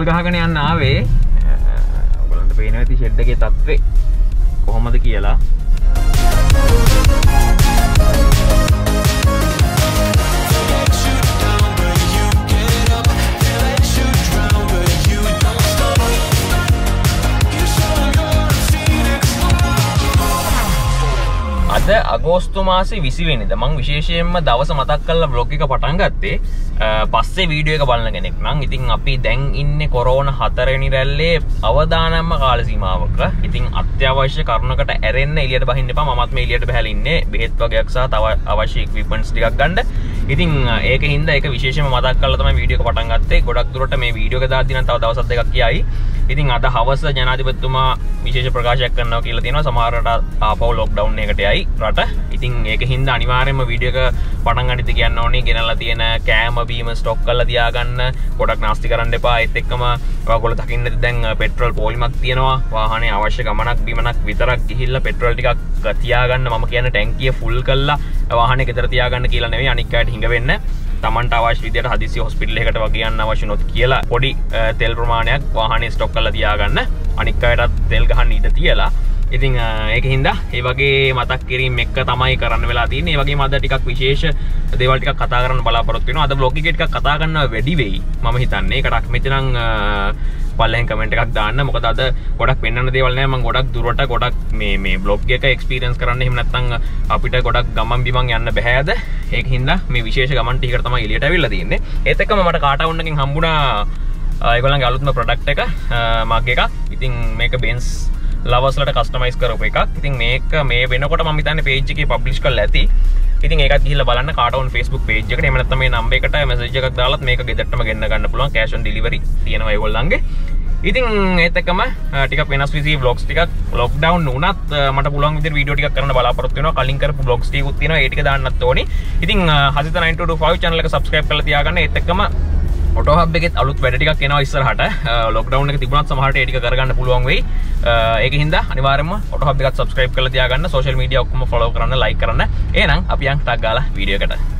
තෙල් ගහගෙන යන්න ආවේ. ඔගලන්ට පේන ඇති ෂෙඩ්ඩගේ තත්වේ කොහොමද කියලා. අගෝස්තු මාසේ විසිවෙනිද? මං විශේෂයෙන්ම දවස මතක් කල්ල බ්ලොග් එක පටන් ගත්තේ අ, පස්සේ වීඩියෝ එක බලන්න කෙනෙක්. නම් ඉතින් අපි දැන් ඉන්න කොරෝන හතරනි රැල්ලේ අවදානම්ම කාලසීමාවක ඉතින් අත්‍යවශ්‍ය කරුණකට ඇරෙන්න්න එලියට බහින්න ප මත් මේ එලියට බැහලින්නේ බෙහෙත් වගේක් සහ තව අවශ්‍ය විපන්ස් ටිකක් ගන්න. ඉතින් ඒක හින්ද එක විශේෂම මතක් කලතම වීඩියෝ පටන් ගත්තේ. ගොඩක් දුරට මේ වීඩියෝ දාතින තව දවසත් දෙකක් කියයි ඉතින් අද හවස ජනාධිපත්තුමා විශේෂ ප්‍රකාශයක් කරනවා කියලා තියෙනවා. සමහරට ආපව් ලොක්ඩවුන් එකට යයි රට. ඉතින් ඒක හින්ද අනිවාර්යයෙන්ම වීඩියෝ එක පටන් ගන්න ඉතින් කියන්න ඕනේ. ගෙනල්ලා තියෙන කෑම බීම ස්ටොක් කරලා තියාගන්න. ගොඩක් නාස්ති කරන්න එපා. ඒත් එක්කම ඔයගොල්ලෝ දකින්න ඇති දැන් පෙට්‍රල් පොලිමක් තියෙනවා. වාහනේ අවශ්‍ය ගමනක් බිමනක් විතරක් ගිහිල්ලා පෙට්‍රල් ටිකක් තියාගන්න මම කියන ටැංකිය ෆුල් කරලා වාහනේ ගෙදර තියාගන්න කියලා නෙවෙයි. අනික් අයට හිඟ වෙන්න. තමන්ට අවශ්‍ය විදියට හදිසි හොස්පිටල් එකකට වගේ යන්න අවශ්‍ය නොත් කියලා පොඩි අ, තෙල් ප්‍රමාණයක් වාහනේ ස්ටොක් කරලා තියාගන්න. අනික් අයටත් තෙල් ගහන්න ඉඩ තියලා ඉතිං අ, ඒක හින්දා ඒ වගේ මතක් කිරීම එක්ක තමයි කරන්න වෙලා තියෙන්නේ ඒ වගේ මද ටිකක් විශේෂ දේවල් ටිකක් කතා කරන්න බලාපොරොත්තු වෙනවා. අද බ්ලොග් එකේ ටිකක් කතා කරන්න වැඩි වෙයි මම හිතන්නේ. ඒකටක් මෙතනං පල්ලෙන් කමෙන්ට් එකක් දාන්න. මොකද අද ගොඩක් පෙන්වන්න දේවල් නෑ. මම ගොඩක් දුරට ගොඩක් මේ මේ බ්ලොග් එක එක්ස්පීරියන්ස් කරන්න. එහෙම නැත්නම් අපිට ගොඩක් ගමන් බිමන් යන්න බෑද ඒක හින්දා මේ විශේෂ ගමන් ටිකකට තමයි එළියට අවිල්ලා තියෙන්නේ ඒත් එක්කම මට කාටවුන් එකෙන් හම්බුණා ඒගොල්ලන්ගේ අලුත්ම ප්‍රොඩක්ට් එක මග් එකක්. ඉතින් මේක බෙන්ස් ලවස්ලට කස්ටමයිස් කරපු එකක්. ඉතින් මේක මේ වෙනකොට මම හිතන්නේ පේජ් එකේ පබ්ලිෂ් කරලා ඇති. ඉතින් ඒකත් ගිහිල්ලා බලන්න කාටවුන් Facebook page එකට. එහෙම නැත්නම් මේ නම්බර් එකට මැසේජ් එකක් දාලත් මේක ගෙදරටම ගෙන්න ගන්න පුළුවන්. cash on delivery තියෙනවා ඒගොල්ලන්ගේ. ඉතින් ඒත් එක්කම ටික වෙනස් විසි බ්ලොග්ස් ටිකක්. ලොක්ඩවුන් වුණත් මට පුළුවන් විදිහට වීඩියෝ ටිකක් කරන්න බලාපොරොත්තු වෙනවා. කලින් කරපු බ්ලොග්ස් ටිකකුත් තියෙනවා. ඒ ටික දාන්නත් ඕනි. ඉතින් හසිත 925 channel එක subscribe කරලා තියාගන්න. ඒත් එක්කම ඔටහබ් එකෙත් අලුත් වැඩ ටිකක් එනවා ඉස්සරහට. ලොක්ඩවුන් එක තිබුණත් සමහරට ඒ ටික කරගන්න පුළුවන් වෙයි. ඒක හින්දා අනිවාර්යයෙන්ම ඔටහබ් එකත් subscribe කරලා තියාගන්න. social media ඔක්කොම follow කරන්න like කරන්න. එහෙනම් අපි යන් ටක් ගාලා video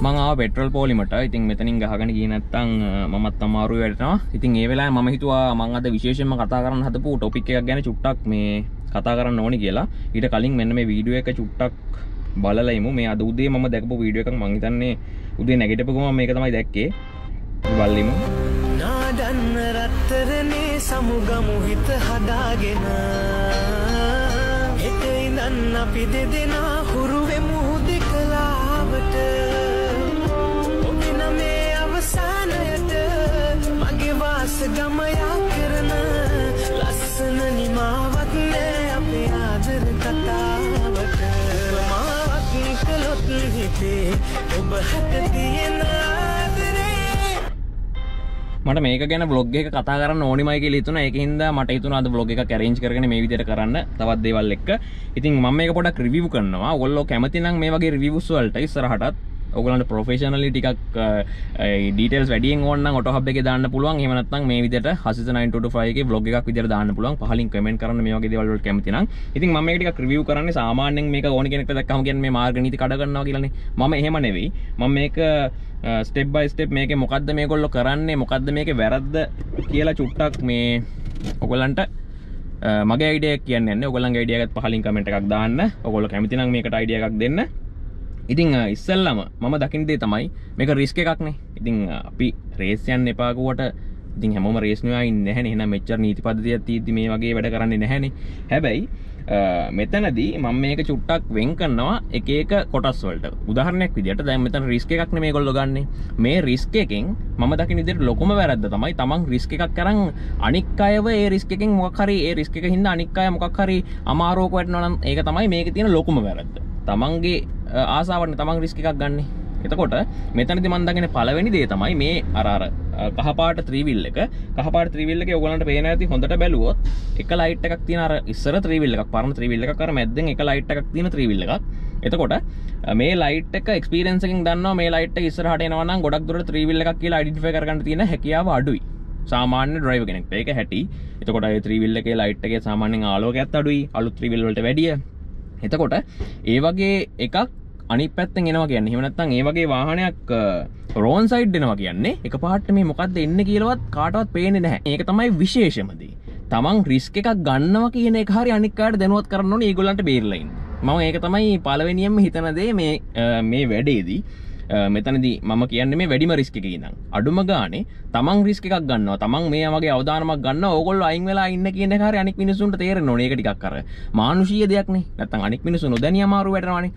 we won't. මං පෙටල් පෝලිමට. ඉතින් මෙතනින් ගහගෙන ගිය නැත්තං මත් අමාරු වැටනවා ඉතින් ඒ වෙලා මම හිතුවා මං අද විශේෂයෙන්ම කතා කරන්න හදපු ටොපික් එකක් ගැන චුට්ටක් මේ කතා කරන්න ඕනි කියලා. ඊට කලින් මෙන්න මේ වීඩියෝ එක චුට්ටක් බලලයිමු මේ අද උදේ මම දැකපු වීඩියෝ එකක් මං හිතන්නේ උදේ නැගිටපුවම මේක තමයි දැක්කේ. බලලිමු. නාඩන්න රත්තරනේ සමුගමු හිත හදාගෙන. හෙට ඉඳන් අපි දෙදෙනා ගමයා කරන ලස්සන නිමාවත් නෑ අපේ ආදර කතාවට මාවක් නිකලොත් හිතේ ඔබ හට තියෙන මට මේක ගැන බ්ලොග් එක කතා කරන්න ඕනිමයි කියලා හිතුණා. ඒක හින්දා මට හිතුණා අද බ්ලොග් එකක් arrange කරගෙන මේ විදිහට කරන්න තවත් දේවල් එක්ක. ඉතින් මම මේක පොඩ්ඩක් රිවිව් කරනවා. ඔයගොල්ලෝ කැමති නම් මේ වගේ රිවිව්ස් වලට ඉස්සරහටත් ඔගලන්ට ප්‍රොෆෙෂනලි ටිකක් ඩීටල්ස් වැඩියෙන් ඕන්න ඔට හබ් එක දාන්න පුළුවන්. එහෙම නැත්නම් මේ විදිහට හසිත 925 එකේ vlog එකක් විදිහට දාන්න පුළුවන්. පහලින් කමෙන්ට් කරන්න මේ වගේ දේවල් වලට කැමති නම්. ඉතින් මම මේක ටිකක් රිවිව් කරන්නේ සාමාන්‍යයෙන් මේක ඕන කෙනෙක්ට දැක්කම කියන්නේ මේ මාර්ග නීති කඩ ගන්නවා කියලානේ. මම එහෙම නෙවෙයි. මම මේක ස්ටෙප් බයි ස්ටෙප් මේක මොකක්ද මේගොල්ලෝ කරන්නේ මොකක්ද මේක වැරද්ද කියලා චුට්ටක් මේ ඔගොල්ලන්ට මගේ අයිඩිය කියන්න ඔගලන් යිඩියගත් පහලින් කමෙන්ට එකක් දාන්න. ඔගොල කැමතිනම් මේකට අයිඩිය එකක් දෙන්න. ඉතිං ඉස්සල්ලම මම දකිින්දේ තමයි මේක රිස්ක එකක්නේ. ඉතිං අපි රේස්යන් එපාකුවට ඉතින් හැම රේස්නයයි නැහැන. එන මෙච්චර නීති පදතිය තිීති මේ වගේ වැඩ කරන්නේ නැහැන. හැබැයි මෙතනදී මම මේක චුට්ටක් වෙන් කරනවා එක එක කොටස් වලට. උදාහරණයක් විදිහට දැන් මෙතන රිස්ක් එකක් නෙමේ මේගොල්ලෝ ගන්නෙ. මේ රිස්ක් එකෙන් මම දකින විදිහට ලොකුම වැරද්ද තමයි තමන් රිස්ක් එකක් කරන් අනික් අයව ඒ රිස්ක් එකෙන් මොකක් හරි ඒ රිස්ක් එක හින්දා අනික් අය මොකක් හරි අමාරුවක වැටෙනවා නම් ඒක තමයි මේකේ තියෙන ලොකුම වැරද්ද. තමන්ගේ ආසාාවන තමන් රිස්ක එකක් ගන්න. එතකොට මෙතනති මන්දගෙන පලවෙනි දේ තමයි මේ අරාර කහපාට ත්‍රීවිල් එක. කහපාට ත්‍රීවිල්ල එක ඔගලන්ට පේන ඇති හොඳට බැලුවොත් එක ලයිට් එකක් තින අර ඉස්සර ත්‍රීවිල්ල එකක් පරම ත්‍රීවිල්ල එක කර මැද්දෙන් එක ලයිට් එකක් තින ත්‍රීවිල්ල එකක්. එතකොට මේ ලයිට් එක එක්ස්පිරන්සින් දන්න මේ ලයිට් ඉස්සරහට එනවන ගොඩක් දුර ත්‍රීවිල්ල එකක් කියලා අඩිිෆ කරන්න තියෙන හැකියාව අඩුයි. සාමාන්‍ය ඩ්‍රයිව කෙනෙක් ඒක හැටි. එතකොට ත්‍රීවිල්ල එක ලයිට්ගේ සාමාන්‍යෙන් ආලෝකඇත් අඩුයි. අලු ත්‍රීවිල්ලට වැඩිය. එතකොට ඒ වගේ එකක් අනි පැත්තෙන් එනවා කියන්න. හිමනත්තන් ඒ වගේ වාහනයක් රෝන් සයිඩ් දෙනවා කියන්නේ එක පාට මේ මොකක්ද එන්න කියලවත් කාටවත් පේන නැහැ. ඒක තමයි විශේෂමදී. තමන් රිස්ක එකක් ගන්නවා කියන හරි අනිකාට දැනුවත් කරන්න ඒගොලන්ට බේරලයින් මම ඒක තමයි පලවෙනියම් හිතනදේ මේ මේ වැඩේදී. මෙතනදී මම කියන්න මේ වැඩිම රිස්ක නම් අඩුම ගානේ තමන් රිස්ක එකක් ගන්න තමන් මේ වගේ අවධානමක් ගන්න ඔගොල් අයින් වෙලා ඉන්න කියන හර අනික් මිනිසුන්ට තේර නොනක ටික් කර මානුෂීය දෙයක්නේ නැත්තන් අනික් මිනිසු නොදැනිය මාරු වැටවානේ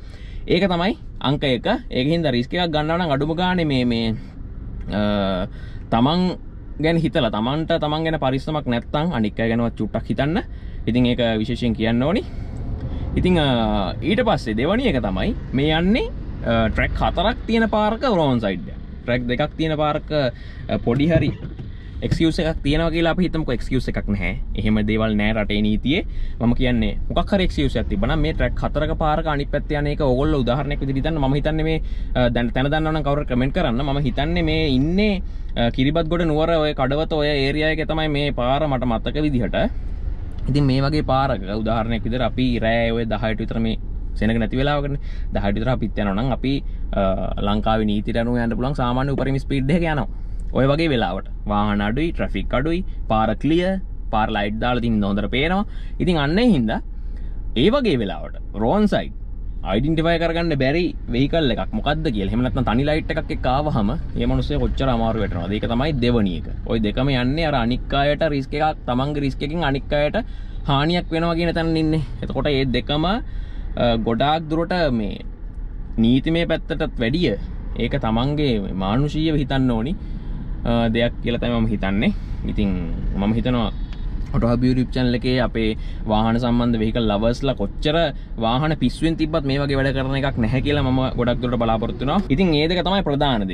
ඒක තමයි අංක එක ඒකහින්ද රිස්ක එකක් ගන්නවන අඩුම ගානේ මේ මේ තමන් ගැන හිතල තමන්ට තමන් ගැන පරිස්සමක් නැත්තං අනික්ක ගැනවත් චුට්ටක් හිතන්න. ඉතින් ඒක විශේෂයෙන් කියන්න ඕනි. ඉතිං ඊට පස්සේ දෙවනි එක තමයි මේ යන්නේ ට්‍රැක් හතරක් තියෙන පාරක රෝන් සයිඩ් ට්‍රැක් දෙකක් තියෙන පාරක පොඩි හරි එක්සියස එකක් තියෙන කියලා හිතමක එක්සියස එකක් නැහැ. එහෙම දේවල් නෑ රටේ නීතිය. ම කියන්නේ මොක් එක්සියස ඇති බන මේ ට්‍රක් හතරක පාරක අනි පැත්යනක ඔගොල්ල උදාහරනෙක් විදිතන්න ම හිතන්න. මේ දැන් තැන දන්නවන කවර කමෙන්ට කරන්න. ම හිතන්නේ මේ ඉන්නේ කිරිබත් ගොඩ නුවර ඔය කඩවත ඔය ඒරියය තමයි මේ පාර මට මත්තක විදිහට. ඉතින් මේ වගේ පාරක උදාහරණයක් විදිර අපි රෑ ඔය දහයට විතරම සෙනක නැති වෙලාවකට දහටිතර අපිත් යනනම් අපි ලංකාව නීතිරනු යන්න පුළන් සාමාන්‍ය උපරිම ස්පීඩ්හ යනවා. ඔය වගේ වෙලාවට. වාහන අඩුයි ට්‍රෆික් අඩුයි පාරක්ලිය පාර ලයිට් දාල තින් නොදර පේනවා. ඉතින් අන්න හින්ද ඒ වගේ වෙලාවට රෝන්සයි් අයිඩන්ටිවය කරගන්න බැරි වේකල් එකක් මොකද කිය හෙමනත්න තනි ලයිට් එකක් කාවහම ඒමනුසේ කොච්චර අමාරු වෙටනවා ඒක තමයි දෙවනියක ඔය දෙකම යන්නේ අර අනික්කායට රිස්ක එකක් තමන්ග රිස්කකින් අනික්කායට හානියක් වෙනවා කියන තැන ඉන්න. එතකොට ඒ දෙකම ගොඩාක් දුරට මේ නීති මේ පැත්තටත් වැඩිය ඒක තමන්ගේ මානුෂීය හිතන්න ඕනි. දෙයක් කියලතයි මම හිතන්නේ. ඉතින් මම හිතනවා ොටබියරිප් චන්ල එකේ අපේ වාහන සම්බන්ධ වෙහික ලවස්ලා කොච්චර වාහන පිස්ුවෙන් තිබත් මේ වගේ වැඩ කරන එකක් නැහැ කියලා ම ගොඩක් දුරට බලාපොරත්තුන ඉතින් ඒදක තමයි ප්‍රධානද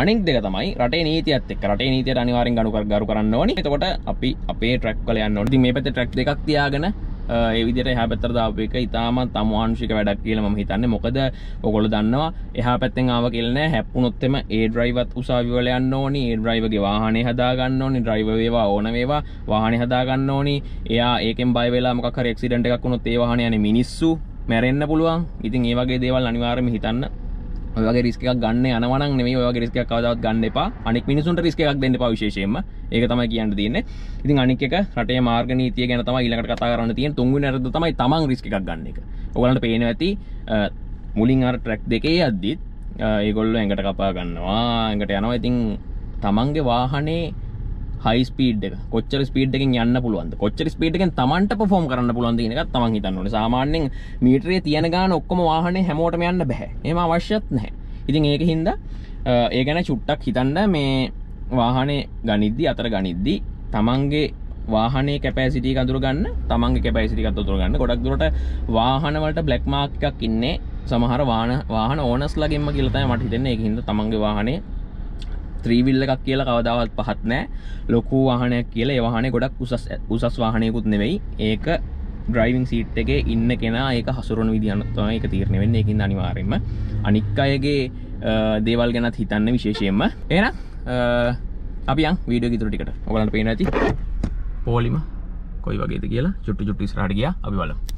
අනෙක් දෙක තමයි රට නීතියත් එක් රට නීතිය අනිවාරෙන් ගනු ගරු කරන්න ඕනි. තකොට අපි අපේ ට්‍රක් කල යන්න නොති මේ පැත ට්‍රක් දෙකක් තියාගෙන ඒවිදිට එහ පැත්තර දාප එක ඉතාමත් තමාංශික වැඩක් කියලම හිතන්න. මොකද ඔගොල දන්නවා එහ පැත්තෙන් ආව කියලන හැප්පුනොත්තෙම ඒ ඩ්‍රයිවත් උසාවිවල යන්න ඕනි. ඒ ඩ්‍රයිවගේ වාහනය හදාගන්න ඕනි. ඩ්‍රයිව වේවා ඕන වේවා වාහනය හදාගන්න ඕනි. එයා ඒකෙන් බයිවෙලා මොකක් රෙක්සිඩට එකක් වුණොත් ඒ වාහනය යන මිනිස්සු මැරෙන්න්න පුළුවන්. ඉතින් ඒ වගේ දේවල් අනිවාරම හිතන්න. ඔයගේ රිස්කක් ගන්න යනවන නෙේ ඔය රිස්ක කවදත් ගන්න එපා. අනික් මිනිසුන්ට රිස්ක එකක් දෙන්න පවිශේෂයම ඒක තමයි කියන්න තියන්න. ඉතින් අනික රටේ මාර්ග නීතිය ගැන තම ඉලකට කතා කරන්න තියෙන් තුන්ගු නැරද තමයි තමන් රිස්ක එකක් ගන්න එක. ඔගලට පේන ඇති මුලින් අර ට්‍රැක් දෙකේ අද්දිත් ඒගොල්ල ඇඟට කපා ගන්නවා ඇඟට යනවා. ඉතින් තමන්ගේ වාහනේ හයිස්පීඩ් කොච්චර ස්පීඩ්කින් යන්න පුළුවන් කොච්චර ස්පීඩ්කෙන් තමන්ට පොෆෝම් කරන්න පුළුවන් එක තමන් හිතන්නට සාමාන්‍යෙන් මීටරේ තියෙන ගාන ඔක්කොම වාහන හැමෝටම යන්න බැහැ එම අවශ්‍යත් නැහැ. ඉතින් ඒක හින්ද ඒ ගැන චුට්ටක් හිතන්න මේ වාහනේ ගනිද්දි අතර ගනිද්දි තමන්ගේ වාහනේ කැපෑසිටි කතුර ගන්න තමන්ගේ කැපයිසිටි කතුර ගන්න. ගොඩක් දුරට වාහනවලට බ්ලක් මාක් එකක් ඉන්නේ. සමහර වාන වාහන ඕනස් ලගෙන්ම කියලතයි මට හිතෙන්නේ. එක හිද තමන්ගේ වාහනේ ත්‍රීවිල්ල එකක් කියලා කවදාවත් පහත් නෑ. ලොකු වාහනයක් කියලා. ඒවාහනේ ගොඩක් උසස් උසස් වාහනයකුත් නෙවෙයි. ඒක ඩ්‍රයිවිං සීට් එක ඉන්න කෙනා ඒක හසුරුවන විදිහනත්වම එක තීරණය වෙන්න. එකින් අනිවාරෙන්ම අනික් අයගේ දේවල් ගැනත් හිතන්න විශේෂයෙන්ම. එන අපියන් වීඩියෝ ගිතුරටිකට ඔගලට පේන ඇති. පෝලිම කොයි වගේද කියලා. චුට්ටි චුට්ටි ස්රාට ගිය. අපි බලමු.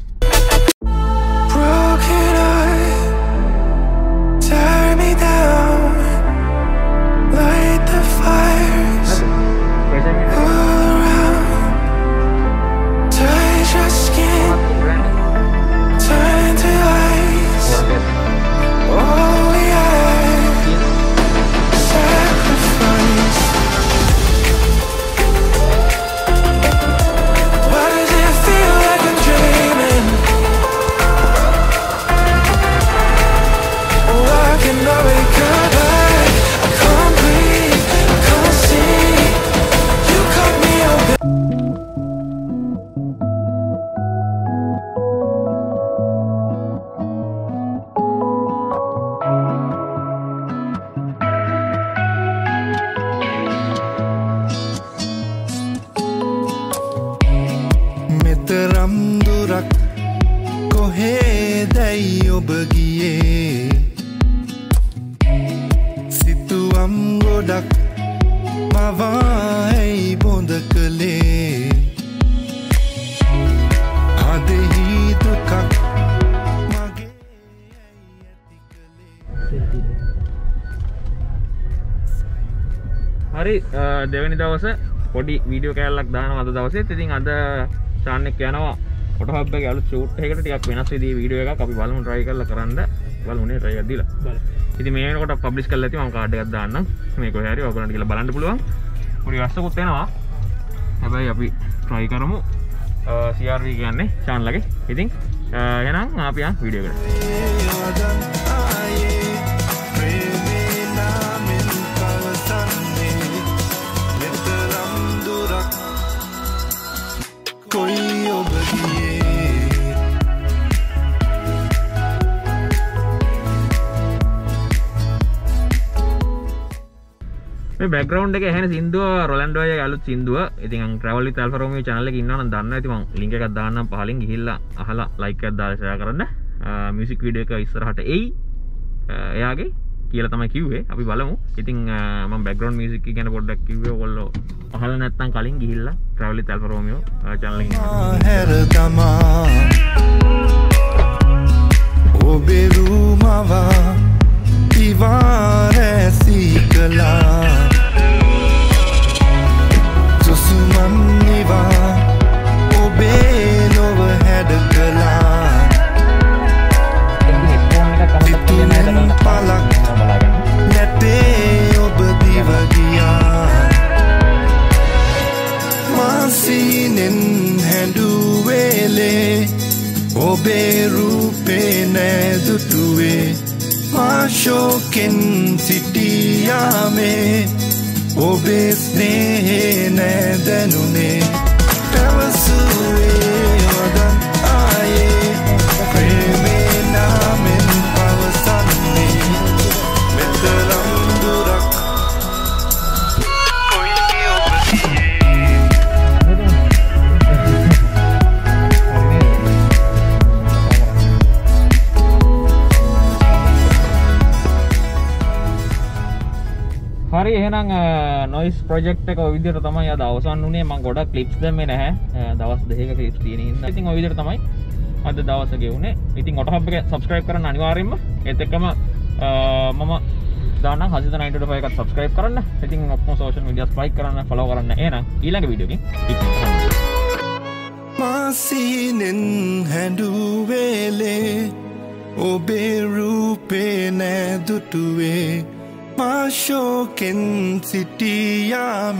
මෙතරම් දුරක් කොහේදැයි ඔබ ගියේ? සිතුවම් ගොඩක් මවායි බොඳ කළේ. හදෙහි දුකක් මගේ ඇති කළේ? හරි දෙවැනි දවස පොඩි වීඩියෝ කෑල්ලක් දාන අද දවසේ ඉතින් අද චාන්නෙක් යනවා. ොටහබ ගලු චූට් එකට ටික් වෙනස් දී වීඩියෝ එක අපි බලමු ට්‍රයි කරල කරන්න. බලුනේ ට්‍රයි දීලා. ඉති මේකට පබ්ලිස් කල ඇති ම කාඩයක් දාන්න මේක හැරි ඔගලට කියලා බලන්න පුළුවන්. පොඩි වස්සකුත්වෙනවා හැබැයි අපි ට්‍රයි කරමු. සියාර්වී කියන්නේ චාන්ලගේ ඉතින් යනම් ආපියන් වීඩියෝ කර බැගරවන්් එක හෙන සිින්දුව රොලන්ඩෝය අලු සිින්දුව. ඉතින් ්‍රවල තල්රම චනල ඉන්න දන්න ඇතිම ලික එකක් දාන්න පහලින් ගිහිල්ල අහලා ලයික දාශය කරන්න. මිසික් විඩ එක ඉස්සරහට එයි. එයාගේ කියල තම කිවේ අපි බලමු. ඉතින් ම බැගරන් මිසික් ගැන පොඩ්ඩක් කිවේ කොල්ල අහල නැත්තන් කලින් ගිහිල්ල ්‍රවලි තල්රෝමියෝ චනලින් හැර තමා ඔබෙරුමවා ඉවාරැසී කලා නොයිස් ප්‍රජෙක්් එක විදිර තමයි අද අවසන් වනේ ම ගොඩ කලිප්ස් දම නැහැ. දවස් දෙක කලිප් තියන ඉතින් විදිර තමයි අද දවස ගෙවුණේ ඉතින් ඔටහබ සබස්ක්‍රයිප් කරන අනිවාරෙන්ම එතකම මම දාන හසි නයිට පයක සබස්ක්‍රයිප් කරන්න. ඉතින් ඔක්ම සෝෂල් විඩියස් පයි කරන්න ෆලෝ කරන්න. එන ඊළඟ විඩියකින් මාසීනෙන් හැඩුවේලේ ඔබේ රූපේ නෑදුටුවේ മാഷോക്കെൻ സിറ്റിയാമേ